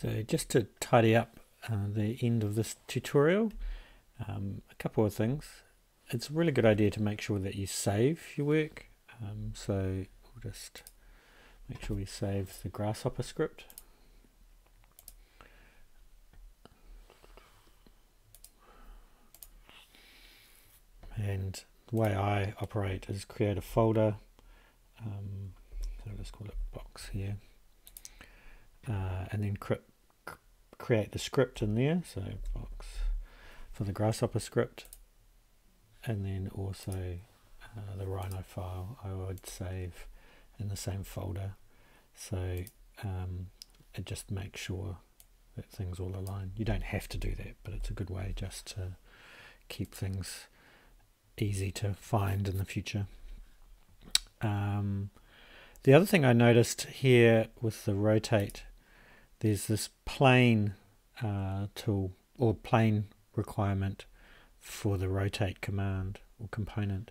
So just to tidy up uh, the end of this tutorial, um, a couple of things. It's a really good idea to make sure that you save your work. Um, so we'll just make sure we save the Grasshopper script. And the way I operate is create a folder. Um, so let's call it box here. Uh, and then cre create the script in there. So box for the Grasshopper script. And then also uh, the Rhino file I would save in the same folder. So um, it just makes sure that things all align. You don't have to do that, but it's a good way just to keep things easy to find in the future. Um, the other thing I noticed here with the rotate, there's this plane uh, tool or plane requirement for the rotate command or component.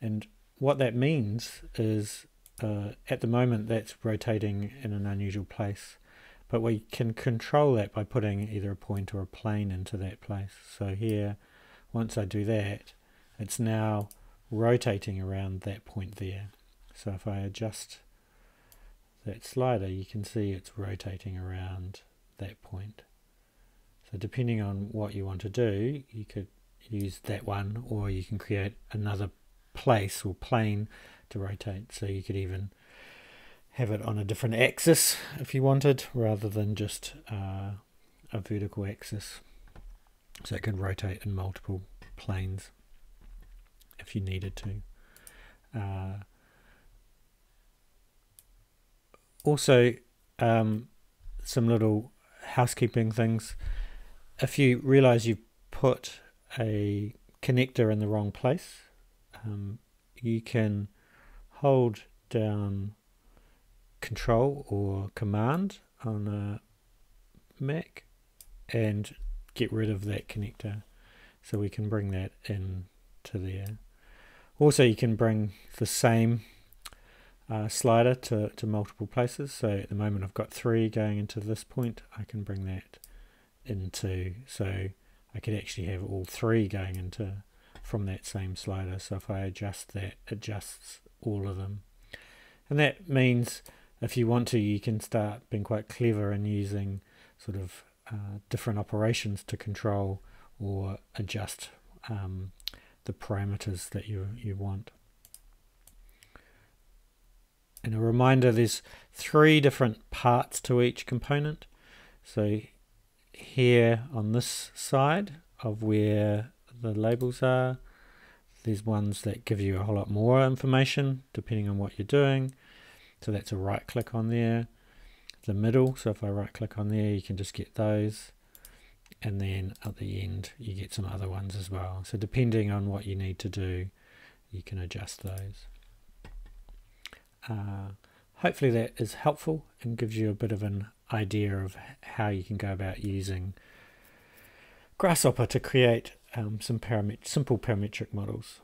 And what that means is uh, at the moment that's rotating in an unusual place but we can control that by putting either a point or a plane into that place so here once I do that it's now rotating around that point there. So if I adjust that slider, you can see it's rotating around that point. So depending on what you want to do, you could use that one or you can create another place or plane to rotate. So you could even have it on a different axis if you wanted rather than just uh, a vertical axis. So it can rotate in multiple planes if you needed to. Uh, also, um, some little housekeeping things. If you realize you've put a connector in the wrong place, um, you can hold down control or command on a Mac and get rid of that connector so we can bring that in to there also, you can bring the same uh, slider to, to multiple places. So at the moment I've got three going into this point. I can bring that into, so I could actually have all three going into from that same slider. So if I adjust that, adjusts all of them. And that means if you want to, you can start being quite clever and using sort of uh, different operations to control or adjust um, the parameters that you, you want. And a reminder, there's three different parts to each component. So here on this side of where the labels are, there's ones that give you a whole lot more information depending on what you're doing. So that's a right click on there. The middle, so if I right click on there, you can just get those and then at the end you get some other ones as well. So depending on what you need to do, you can adjust those. Uh, hopefully that is helpful and gives you a bit of an idea of how you can go about using Grasshopper to create um, some paramet simple parametric models.